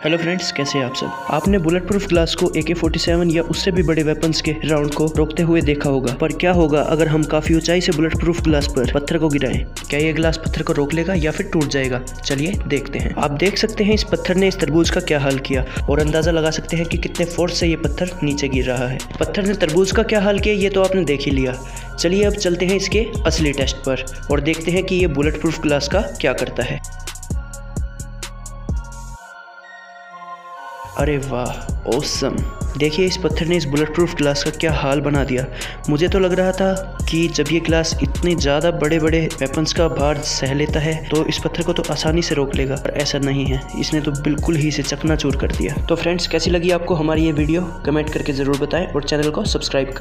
Hello friends कैसे हैं आप सब? आपने बुलेट प्रूफ ग्लास को ए के फोर्टी सेवन या उससे भी बड़े वेपन्स के राउंड को रोकते हुए देखा होगा। पर क्या होगा अगर हम काफ़ी ऊंचाई से बुलेट प्रूफ ग्लास पर पत्थर को गिराएँ? क्या ये ग्लास पत्थर को रोक लेगा या फिर टूट जाएगा? चलिए देखते हैं। आप देख सकते हैं इस पत्थर ने इस तरबूज का क्या हाल किया और अंदाज़ा लगा सकते हैं कि कितने फोर्स से ये पत्थर नीचे गिर रहा है। पत्थर ने तरबूज का क्या हाल किया, ये तो आपने देख ही लिया। चलिए अब चलते हैं इसके असली टेस्ट पर और देखते हैं कि ये बुलेट प्रूफ ग्लास का क्या करता है। अरे वाह ओसम देखिए, इस पत्थर ने इस बुलेट प्रूफ ग्लास का क्या हाल बना दिया। मुझे तो लग रहा था कि जब ये ग्लास इतने ज़्यादा बड़े बड़े वेपन्स का भार सह लेता है तो इस पत्थर को तो आसानी से रोक लेगा, पर ऐसा नहीं है। इसने तो बिल्कुल ही इसे चकनाचूर कर दिया। तो फ्रेंड्स कैसी लगी आपको हमारी ये वीडियो कमेंट करके ज़रूर बताएँ और चैनल को सब्सक्राइब करें।